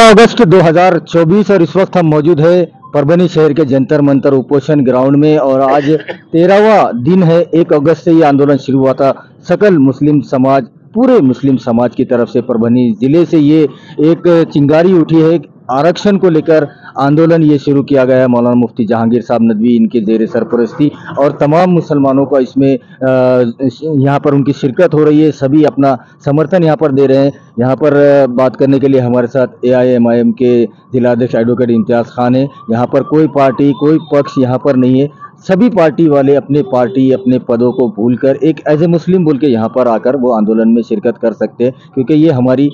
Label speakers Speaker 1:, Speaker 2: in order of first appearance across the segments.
Speaker 1: پندرہ اگست دو ہزار چوبیس اور اس وقت ہم موجود ہے پربنی شہر کے جنتر منتر اپوشن گراؤنڈ میں اور آج تیرہواں دن ہے، ایک اگست سے یہ آندولن شروع ہوا تھا۔ سکل مسلم سماج، پورے مسلم سماج کی طرف سے پربنی ضلع سے یہ ایک چنگاری اٹھی ہے۔ آرکشن کو لے کر آندولن یہ شروع کیا گیا ہے۔ مولانا مفتی جہانگیر صاحب ندوی ان کے زیر سرپرستی اور تمام مسلمانوں کا اس میں یہاں پر ان کی شرکت ہو رہی ہے۔ سبھی اپنا سمرتھن یہاں پر دے رہے ہیں۔ یہاں پر بات کرنے کے لیے ہمارے ساتھ اے آئی ایم آئی ایم کے ضلع ادھیش ایڈوکیٹ امتیاز خان ہیں۔ یہاں پر کوئی پارٹی، کوئی پکش یہاں پر نہیں ہے۔ سبھی پارٹی والے اپنے پارٹی، اپنے پدوں کو بھول کر، ایک ایز اے مسلم بول کے یہاں پر آ کر وہ آندولن میں شرکت کر سکتے ہیں۔ کیونکہ یہ ہماری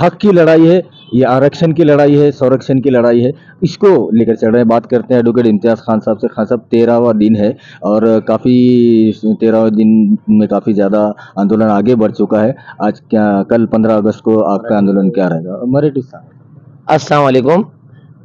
Speaker 1: حق کی لڑائی ہے۔ یہ آرکشن کی لڑائی ہے، سورکشن کی لڑائی ہے۔ اس کو لے کر چل رہے ہیں، بات کرتے ہیں ایڈوکیٹ امتیاز خان صاحب سے۔ خان صاحب تیرہواں دن ہے اور کافی تیرہواں دن میں کافی زیادہ آندولن آگے بڑھ چکا ہے۔ آج کیا، کل پندرہ اگست کو آپ کا آندولن کیا رہے گا؟ مریٹو صاحب۔
Speaker 2: السلام علیکم۔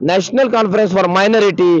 Speaker 2: national conference for minority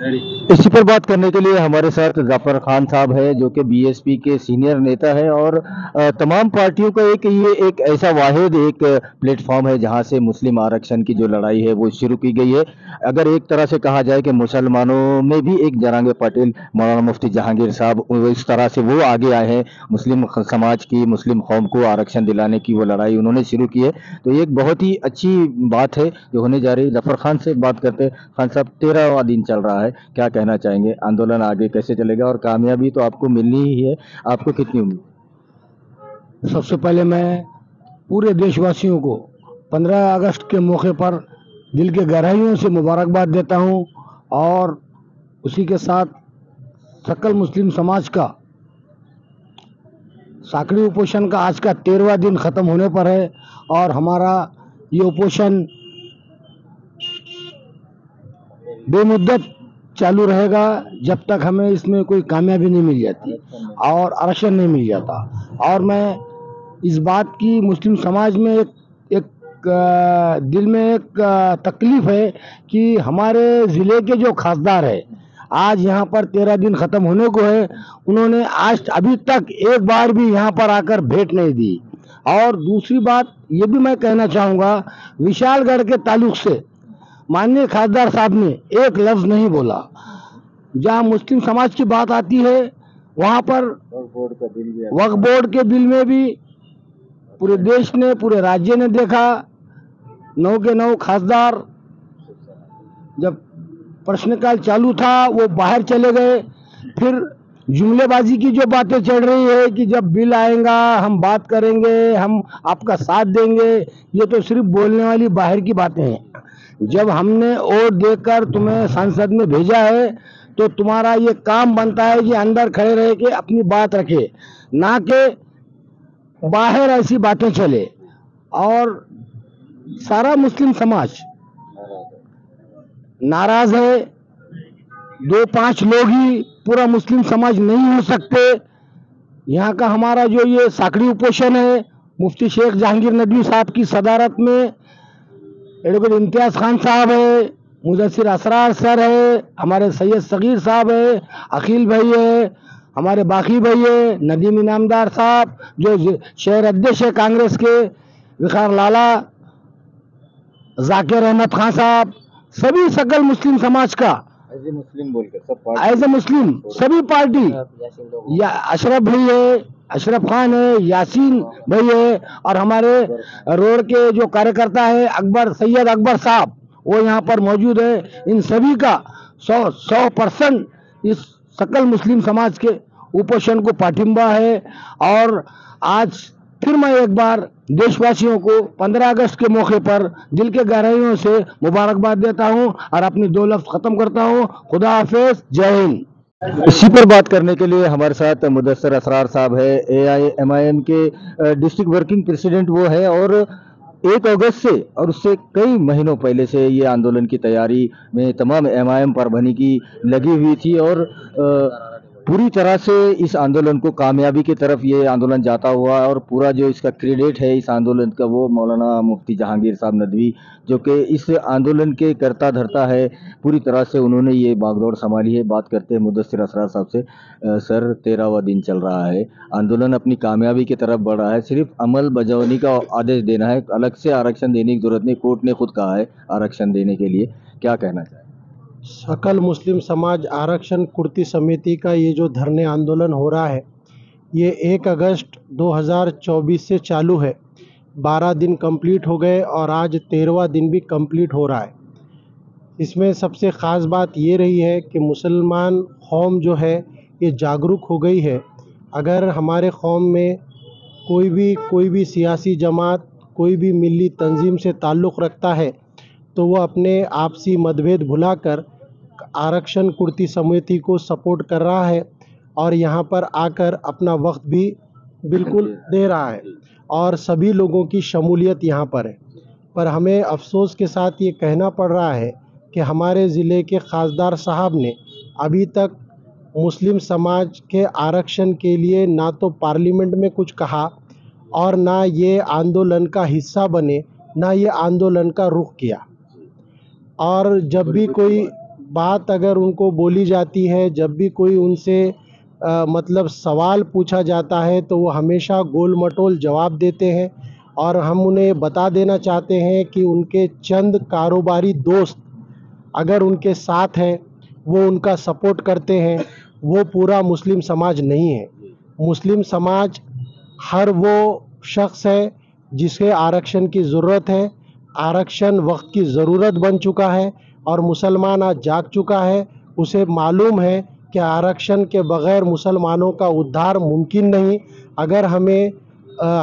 Speaker 1: اسی پر بات کرنے کے لیے ہمارے ساتھ ظفر خان صاحب ہے جو کہ بی ایس پی کے سینئر نیتا ہے اور تمام پارٹیوں کا ایک، یہ ایک ایسا واحد ایک پلیٹ فارم ہے جہاں سے مسلم آرکشن کی جو لڑائی ہے وہ شروع کی گئی ہے۔ اگر ایک طرح سے کہا جائے کہ مسلمانوں میں بھی ایک جرانگ پاٹل مولانا مفتی جہانگیر صاحب اس طرح سے وہ آگے آئے ہیں، مسلم سماج کی، مسلم قوم کو آرکشن دلانے کی وہ لڑائی انہوں نے شروع کی ہے۔ تو ایک بہت ہی اچھی بات ہے جو ہونے جا رہی ہے۔ ظفر خان سے بات کرتے خان صاحب، تیرہ دن چل رہا ہے۔ ہے، کیا کہنا چاہیں گے؟ آندولن آگے کیسے چلے گا؟ اور کامیابی تو آپ کو ملنی ہی ہے۔ آپ کو کتنی امید؟
Speaker 3: سب سے پہلے میں پورے دیش واسیوں کو پندرہ اگست کے موقع پر دل کے گہرائیوں سے مبارکباد دیتا ہوں اور اسی کے ساتھ سکل مسلم سماج کا ساکڑی اپوشن کا آج کا تیرواں دن ختم ہونے پر ہے اور ہمارا یہ اپوشن بے مدت چالو رہے گا جب تک ہمیں اس میں کوئی کامیابی نہیں مل جاتی اور ارشن نہیں مل جاتا۔ اور میں اس بات کی مسلم سماج میں ایک ایک دل میں ایک تکلیف ہے کہ ہمارے ضلع کے جو خاصدار ہے آج یہاں پر تیرہ دن ختم ہونے کو ہے، انہوں نے آج ابھی تک ایک بار بھی یہاں پر آ کر بھیٹ نہیں دی۔ اور دوسری بات یہ بھی میں کہنا چاہوں گا وشال گڑھ کے تعلق سے ماننے خاددار صاحب نے ایک لفظ نہیں بولا۔ جہاں مسلم سماج کی بات آتی ہے، وہاں پر وقت بورڈ کے بل میں بھی پورے دیش نے، پورے راجیہ نے دیکھا۔ نو کے نو خاصدار جب پرشن کال چالو تھا، وہ باہر چلے گئے۔ پھر جملے بازی کی جو باتیں چڑھ رہی ہے کہ جب بل آئیں گا، ہم بات کریں گے، ہم آپ کا ساتھ دیں گے، یہ تو صرف بولنے والی باہر کی باتیں ہیں۔ جب ہم نے ووٹ دے کر تمہیں سنسد میں بھیجا ہے، تو تمہارا یہ کام بنتا ہے کہ اندر کھڑے رہ کے اپنی بات رکھے، نہ کہ باہر ایسی باتیں چلے۔ اور سارا مسلم سماج ناراض ہے، دو پانچ لوگ ہی پورا مسلم سماج نہیں ہو سکتے۔ یہاں کا ہمارا جو یہ ساکڑی اپوشن ہے، مفتی شیخ جہانگیر ندوی صاحب کی صدارت میں ایڈوکیٹ امتیاز خان صاحب ہے مدثر اسرار سر ہے ہمارے سید صغیر صاحب ہے عقیل بھائی ہے ہمارے باقی بھائی ہے ندیم انعامدار صاحب جو شہر ادھیش ہے کانگریس کے وقار لالا ذاکر احمد خان صاحب سبھی سکل مسلم سماج کا۔
Speaker 1: ایز اے
Speaker 3: مسلم سبھی پارٹی۔ یا اشرف بھائی ہے اشرف خان ہے، یاسین بھائی ہے اور ہمارے روڈ کے جو کارے کرتا ہے، اکبر، سید اکبر صاحب، وہ یہاں پر موجود ہے۔ ان سبھی کا سو سو پرسنٹ اس سکل مسلم سماج کے اپوشن کو پاٹمبا ہے۔ اور آج پھر میں ایک بار دیش واسیوں کو پندرہ اگست کے موقع پر دل کے گہرائیوں سے مبارکباد دیتا ہوں اور اپنی دو لفظ ختم کرتا ہوں۔ خدا حافظ، جے ہند۔
Speaker 1: اسی پر بات کرنے کے لیے ہمارے ساتھ مدثر اسرار صاحب ہے A I M I M کے ڈسٹرکٹ ورکنگ پریسیڈنٹ وہ ہے اور ایک اگست سے اور اس سے کئی مہینوں پہلے سے یہ آندولن کی تیاری میں تمام ایم آئی ایم پربھنی کی لگی ہوئی تھی اور پوری طرح سے اس آندولن کو کامیابی کی طرف یہ آندولن جاتا ہوا ہے اور پورا جو اس کا کریڈٹ ہے اس آندولن کا وہ مولانا مفتی جہانگیر صاحب ندوی، جو کہ اس آندولن کے کرتا دھرتا ہے، پوری طرح سے انہوں نے یہ باغ دوڑ سنبھالی ہے۔ بات کرتے ہیں مدثر اسرار صاحب سے سر تیرہواں دن چل رہا ہے۔ آندولن اپنی کامیابی کی طرف بڑھ رہا ہے، صرف عمل بجونی کا آدیش دینا ہے، الگ سے آرکشن دینے کی ضرورت نہیں، کورٹ نے خود کہا ہے آرکشن دینے کے لیے۔ کیا کہنا چاہیے
Speaker 4: سکل مسلم سماج آرکشن کرتی سمیتی کا یہ جو دھرنے آندولن ہو رہا ہے یہ ایک اگست دو ہزار چوبیس سے چالو ہے بارہ دن کمپلیٹ ہو گئے اور آج تیرواں دن بھی کمپلیٹ ہو رہا ہے اس میں سب سے خاص بات یہ رہی ہے کہ مسلمان قوم جو ہے یہ جاگروک ہو گئی ہے اگر ہمارے قوم میں کوئی بھی کوئی بھی سیاسی جماعت کوئی بھی ملی تنظیم سے تعلق رکھتا ہے تو وہ اپنے آپسی متبھید بھلا کر آرکشن کرتی سمیتی کو سپورٹ کر رہا ہے اور یہاں پر آ کر اپنا وقت بھی بالکل دے رہا ہے اور سبھی لوگوں کی شمولیت یہاں پر ہے۔ پر ہمیں افسوس کے ساتھ یہ کہنا پڑ رہا ہے کہ ہمارے ضلع کے خاصدار صاحب نے ابھی تک مسلم سماج کے آرکشن کے لیے نہ تو پارلیمنٹ میں کچھ کہا اور نہ یہ آندولن کا حصہ بنے، نہ یہ آندولن کا رخ کیا۔ اور جب بھی کوئی بات اگر ان کو بولی جاتی ہے جب بھی کوئی ان سے مطلب سوال پوچھا جاتا ہے تو وہ ہمیشہ گول مٹول جواب دیتے ہیں اور ہم انہیں بتا دینا چاہتے ہیں کہ ان کے چند کاروباری دوست اگر ان کے ساتھ ہیں وہ ان کا سپورٹ کرتے ہیں۔ وہ پورا مسلم سماج نہیں ہے۔ مسلم سماج ہر وہ شخص ہے جسے آرکشن کی ضرورت ہے۔ آرکشن وقت کی ضرورت بن چکا ہے اور مسلمان آج جاگ چکا ہے، اسے معلوم ہے کہ آرکشن کے بغیر مسلمانوں کا ادھار ممکن نہیں۔ اگر ہمیں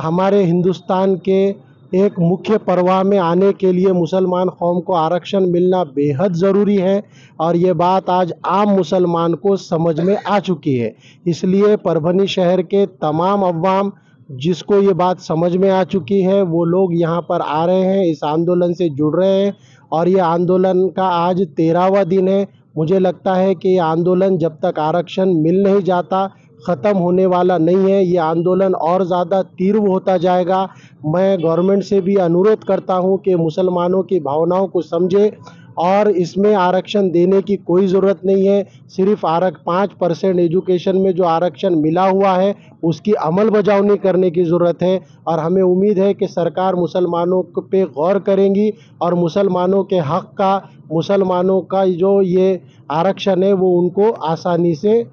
Speaker 4: ہمارے ہندوستان کے ایک مکھیہ پرواہ میں آنے کے لیے مسلمان قوم کو آرکشن ملنا بے حد ضروری ہے اور یہ بات آج عام مسلمان کو سمجھ میں آ چکی ہے۔ اس لیے پربھنی شہر کے تمام عوام جس کو یہ بات سمجھ میں آ چکی ہے، وہ لوگ یہاں پر آ رہے ہیں، اس آندولن سے جڑ رہے ہیں اور یہ آندولن کا آج تیرہواں دن ہے۔ مجھے لگتا ہے کہ یہ آندولن جب تک آرکشن مل نہیں جاتا، ختم ہونے والا نہیں ہے۔ یہ آندولن اور زیادہ تیرو ہوتا جائے گا۔ میں گورنمنٹ سے بھی انورت کرتا ہوں کہ مسلمانوں کی بھاوناؤں کو سمجھے۔ اور اس میں آرکشن دینے کی کوئی ضرورت نہیں ہے۔ صرف آرک پانچ پرسنٹ ایجوکیشن میں جو آرکشن ملا ہوا ہے، اس کی عمل بجاونی کرنے کی ضرورت ہے۔ اور ہمیں امید ہے کہ سرکار مسلمانوں پہ غور کریں گی اور مسلمانوں کے حق کا، مسلمانوں کا جو یہ آرکشن ہے، وہ ان کو آسانی سے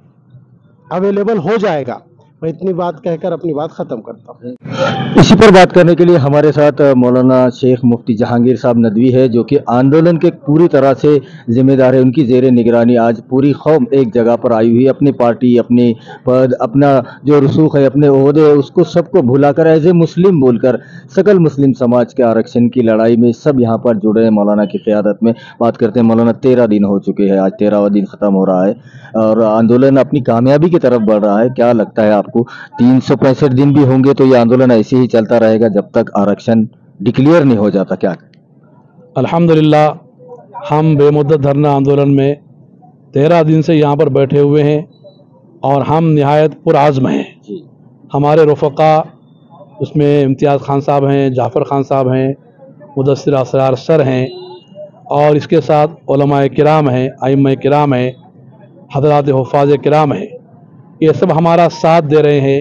Speaker 4: اویلیبل ہو جائے گا۔ میں اتنی بات کہہ کر اپنی بات ختم کرتا ہوں۔
Speaker 1: اسی پر بات کرنے کے لیے ہمارے ساتھ مولانا شیخ مفتی جہانگیر صاحب ندوی ہے، جو کہ آندولن کے پوری طرح سے ذمہ دار ہے ان کی زیر نگرانی آج پوری قوم ایک جگہ پر آئی ہوئی اپنی پارٹی، اپنی پد، اپنا جو رسوخ ہے، اپنے عہدے، اس کو سب کو بھلا کر ایز اے مسلم بول کر سکل مسلم سماج کے آرکشن کی لڑائی میں سب یہاں پر جڑے ہیں۔ مولانا کی قیادت میں بات کرتے ہیں۔ مولانا تیرہ دن ہو چکے ہیں۔ آج تیرہواں دن ختم ہو رہا ہے۔ اور آندولن اپنی کامیابی کی طرف بڑھ رہا ہے۔ کیا لگتا ہے آپ کو؟ تین سو پینسٹھ دن بھی ہوں گے تو یہ آندولن ایسے ہی چلتا رہے گا جب تک آرکشن ڈکلیئر نہیں ہو جاتا۔ کیا؟
Speaker 5: الحمدللہ ہم بے مدت دھرنا آندولن میں تیرہ دن سے یہاں پر بیٹھے ہوئے ہیں اور ہم نہایت پر پرعزم ہیں۔
Speaker 1: جی۔
Speaker 5: ہمارے رفقا اس میں امتیاز خان صاحب ہیں جعفر خان صاحب ہیں مدثر اسرار سر ہیں اور اس کے ساتھ علماء کرام ہیں آئمہ کرام ہیں۔ حضرات حفاظ کرام ہیں۔ یہ سب ہمارا ساتھ دے رہے ہیں۔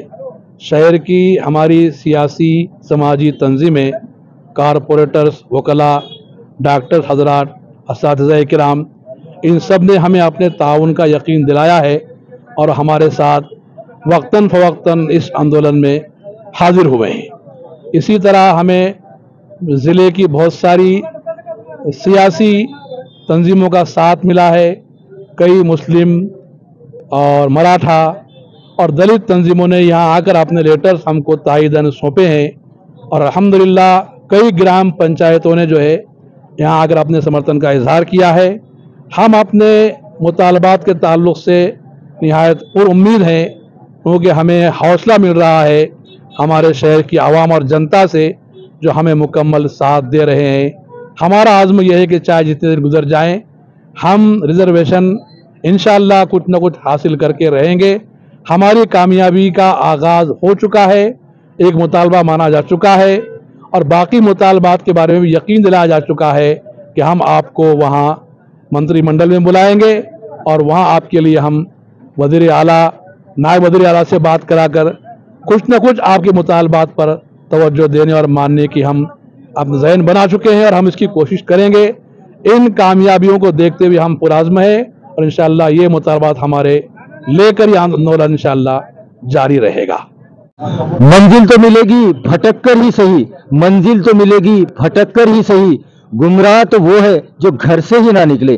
Speaker 5: شہر کی ہماری سیاسی سماجی تنظیمیں، کارپوریٹرز وکلا ڈاکٹر حضرات، اساتذہ کرام، ان سب نے ہمیں اپنے تعاون کا یقین دلایا ہے اور ہمارے ساتھ وقتاً فوقتاً اس اندولن میں حاضر ہوئے ہیں۔ اسی طرح ہمیں ضلع کی بہت ساری سیاسی تنظیموں کا ساتھ ملا ہے۔ کئی مسلم اور مراٹھا اور دلت تنظیموں نے یہاں آ کر اپنے لیٹرز ہم کو تائیدن سونپے ہیں اور الحمدللہ کئی گرام پنچایتوں نے جو ہے یہاں آ کر اپنے سمرتن کا اظہار کیا ہے۔ ہم اپنے مطالبات کے تعلق سے نہایت پر امید ہیں کیونکہ ہمیں حوصلہ مل رہا ہے ہمارے شہر کی عوام اور جنتا سے جو ہمیں مکمل ساتھ دے رہے ہیں۔ ہمارا عزم یہ ہے کہ چاہے جتنے دن گزر جائیں ہم ریزرویشن انشاءاللہ کچھ نہ کچھ حاصل کر کے رہیں گے۔ ہماری کامیابی کا آغاز ہو چکا ہے، ایک مطالبہ مانا جا چکا ہے اور باقی مطالبات کے بارے میں بھی یقین دلایا جا چکا ہے کہ ہم آپ کو وہاں منتری منڈل میں بلائیں گے اور وہاں آپ کے لیے ہم وزیر اعلیٰ، نائب وزیر اعلیٰ سے بات کرا کر کچھ نہ کچھ آپ کے مطالبات پر توجہ دینے اور ماننے کی ہم اپنا ذہن بنا چکے ہیں اور ہم اس کی کوشش کریں گے۔ ان کامیابیوں کو دیکھتے ہوئے ہم پرازم ہیں اور انشاءاللہ یہ مطالبات ہمارے لے کر یہ نولا انشاءاللہ جاری رہے گا۔
Speaker 1: منزل تو ملے گی بھٹک کر ہی صحیح۔ منزل تو ملے گی بھٹک کر ہی صحیح۔ گمراہ تو وہ ہے جو گھر سے ہی نہ نکلے۔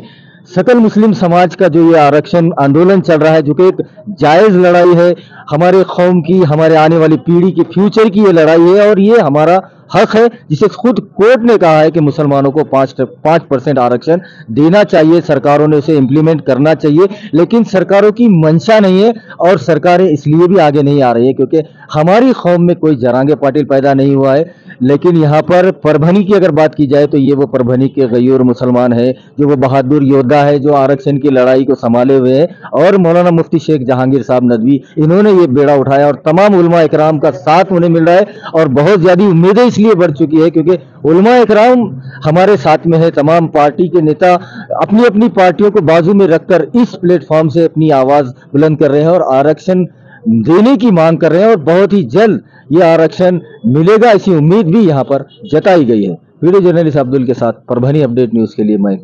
Speaker 1: سکل مسلم سماج کا جو یہ آرکشن، آندولن چل رہا ہے، جو کہ ایک جائز لڑائی ہے، ہمارے قوم کی، ہمارے آنے والی پیڑھی کے فیوچر کی یہ لڑائی ہے اور یہ ہمارا حق ہے، جسے خود کورٹ نے کہا ہے کہ مسلمانوں کو پانچ پانچ پرسینٹ آرکشن دینا چاہیے، سرکاروں نے اسے امپلیمنٹ کرنا چاہیے، لیکن سرکاروں کی منشا نہیں ہے اور سرکاریں اس لیے بھی آگے نہیں آ رہی ہے کیونکہ ہماری قوم میں کوئی جرانگے پاٹل پیدا نہیں ہوا ہے۔ لیکن یہاں پر پربھنی کی اگر بات کی جائے تو یہ وہ پربھنی کے غیور مسلمان ہے، جو وہ بہادر یودھا ہے، جو آرکشن کی لڑائی کو سنبھالے ہوئے ہیں، اور مولانا مفتی شیخ جہانگیر صاحب ندوی، انہوں نے یہ بیڑا اٹھایا اور تمام علماء اکرام کا ساتھ انہیں مل رہا ہے اور بہت زیادہ امیدیں اس لیے بڑھ چکی ہے کیونکہ علماء اکرام ہمارے ساتھ میں ہے تمام پارٹی کے نیتا اپنی اپنی پارٹیوں کو بازو میں رکھ کر اس پلیٹ فارم سے اپنی آواز بلند کر رہے ہیں اور آرکشن دینے کی مانگ کر رہے ہیں اور بہت ہی جلد یہ آرکشن ملے گا، ایسی امید بھی یہاں پر جتائی گئی ہے۔ ویڈیو جرنلسٹ عبدال کے ساتھ پربھنی اپڈیٹ نیوز کے لیے میں